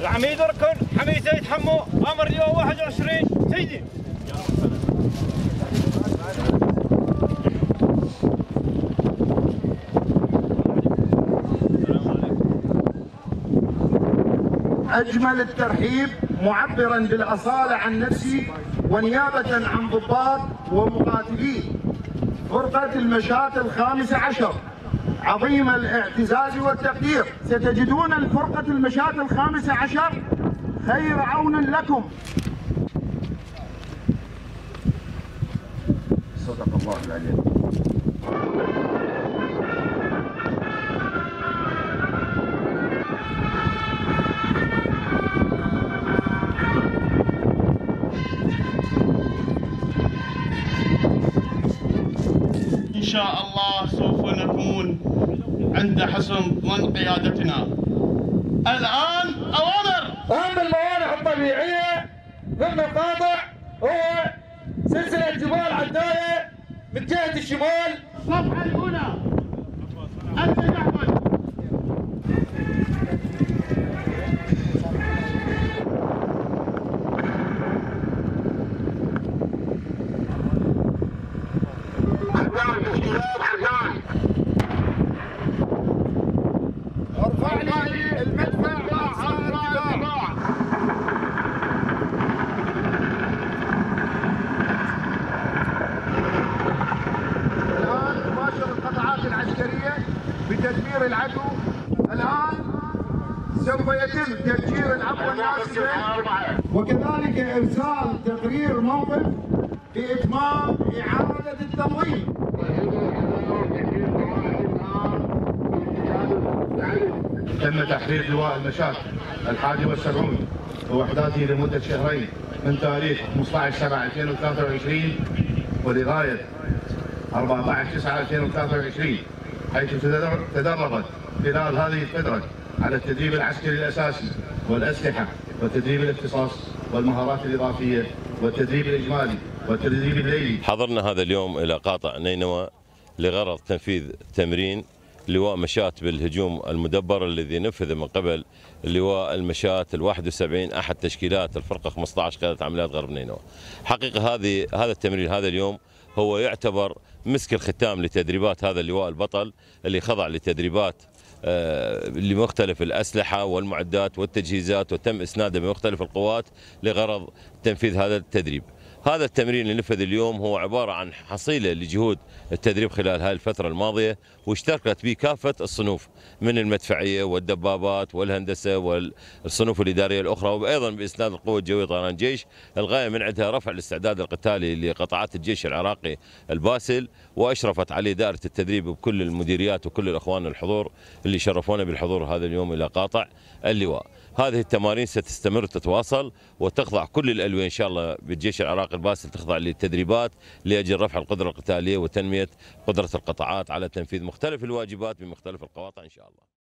العميد ركن حميد زيد حمو أمر اليوم 21 سيدي أجمل الترحيب معبرا بالأصالة عن نفسي ونيابة عن ضباط ومقاتلين. فرقة المشاة الخامسة عشر. عظيم الاعتزاز والتقدير. ستجدون الفرقة المشاة الخامسة عشر خير عون لكم. صدق الله العليم شاء الله سوف نكون عند حسن ظن قيادتنا. الآن أوامر. أهم الموانع الطبيعية في المقاطع هو سلسلة جبال عداية من جهة الشمال. الصفحة الأولى بتدمير العدو. الآن سوف يتم تفجير العبوة الناسفة وكذلك إرسال تقرير موقف بإتمام إعادة التنظيم تم تحرير لواء المشاة الحادي والسبعون ووحداته لمدة شهرين من تاريخ 15 7 2023 ولغاية 14 9 2023 حيث تدر- تدربت خلال هذه الفترة على التدريب العسكري الأساسي والأسلحة والتدريب الاختصاص والمهارات الإضافية والتدريب الإجمالي والتدريب الليلي حضرنا هذا اليوم إلى قاطع نينوى لغرض تنفيذ تمرين لواء مشاة بالهجوم المدبر الذي نفذ من قبل لواء المشاة ال 71 أحد تشكيلات الفرقة 15 قيادة عمليات غرب نينوى. حقيقة هذه هذا التمرين هذا اليوم هو يعتبر مسك الختام لتدريبات هذا اللواء البطل اللي خضع لتدريبات آه، لمختلف الأسلحة والمعدات والتجهيزات وتم إسناده بمختلف القوات لغرض تنفيذ هذا التدريب. هذا التمرين اللي نفذ اليوم هو عبارة عن حصيلة لجهود التدريب خلال هذه الفترة الماضية واشتركت به كافة الصنوف من المدفعية والدبابات والهندسة والصنوف الإدارية الأخرى وأيضا بإسناد القوة الجوية طيران جيش الغاية من عندها رفع الاستعداد القتالي لقطاعات الجيش العراقي الباسل وأشرفت عليه دائرة التدريب بكل المديريات وكل الأخوان الحضور اللي شرفونا بالحضور هذا اليوم إلى قاطع اللواء. هذه التمارين ستستمر تتواصل وتخضع كل الألوية إن شاء الله بالجيش العراقي الباسل تخضع للتدريبات لأجل رفع القدرة القتالية وتنمية قدرة القطاعات على تنفيذ مختلف الواجبات بمختلف القواطع إن شاء الله.